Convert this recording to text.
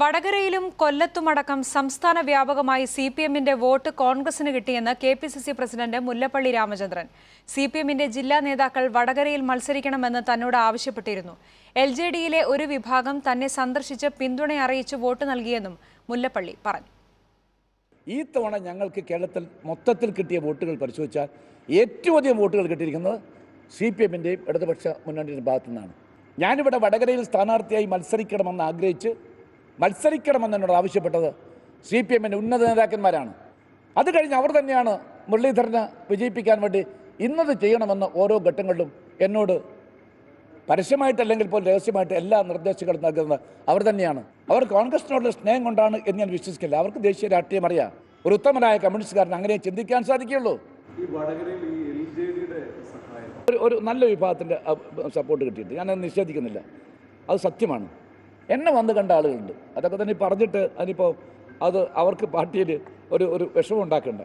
വടകരയിലും കൊല്ലത്തുമടക്കം സംസ്ഥാന വ്യാപകമായി C P എമ്മിന്റെ വോട്ട് കോൺഗ്രസിന് കിട്ടിയെന്ന് K P C C president Mullappally Ramachandran. C P എമ്മിന്റെ ജില്ലാ നേതാക്കൾ വടകരയിൽ മത്സരിക്കണമെന്ന് തന്നോട് ആവശ്യപ്പെട്ടിരുന്നു. എൽ ജെ ഡിയിലെ ഒരു വിഭാഗം തന്നെ സന്ദർശിച്ച് പിന്തുണ അറിയിച്ച് വോട്ട് നൽകിയെന്നും മുല്ലപ്പള്ളി പറഞ്ഞു. ഈ തവണ ഞങ്ങൾക്ക് കേരളത്തിൽ മൊത്തത്തിൽ കിട്ടിയ വോട്ടുകൾ പരിശോധിച്ചാൽ ഏറ്റവും അധികം വോട്ടുകൾ കിട്ടിയിരിക്കുന്നത് സി പി എമ്മിന്റെയും ഇടതുപക്ഷ മുന്നണിയുടെ ഭാഗത്തു നിന്നാണ് ഞാനിവിടെ വടകരയിൽ സ്ഥാനാർത്ഥിയായി മത്സരിക്കണമെന്ന് ആഗ്രഹിച്ച് മത്സരിക്കണമെന്ന് എന്നോട് ആവശ്യപ്പെട്ടത് സി പി എമ്മിന്റെ ഉന്നത നേതാക്കന്മാരാണ്. അത് കഴിഞ്ഞ് അവർ തന്നെയാണ് മുരളീധരനെ വിജയിപ്പിക്കാൻ വേണ്ടി ഇന്നത് ചെയ്യണമെന്ന് ഓരോ ഘട്ടങ്ങളിലും എന്നോട് പരസ്യമായിട്ടല്ലെങ്കിൽ പോലും രഹസ്യമായിട്ട് എല്ലാ നിർദ്ദേശങ്ങളും നൽകുന്നത് അവർ തന്നെയാണ്. അവർ കോൺഗ്രസിനോടുള്ള സ്നേഹം കൊണ്ടാണ് എന്ന് ഞാൻ വിശ്വസിക്കില്ല. അവർക്ക് ദേശീയ രാഷ്ട്രീയം അറിയാം. ഒരു ഉത്തമനായ കമ്മ്യൂണിസ്റ്റുകാരൻ അങ്ങനെ ചിന്തിക്കാൻ സാധിക്കുകയുള്ളൂ. ഒരു ഒരു നല്ല വിഭാഗത്തിന്റെ സപ്പോർട്ട് കിട്ടിയിട്ട് ഞാനത് നിഷേധിക്കുന്നില്ല. അത് സത്യമാണ്. എന്നെ വന്ന് കണ്ട ആളുകളുണ്ട്. അതൊക്കെ തന്നെ പറഞ്ഞിട്ട് അതിനിപ്പോൾ അത് അവർക്ക് പാർട്ടിയിൽ ഒരു ഒരു വിഷമം ഉണ്ടാക്കേണ്ട.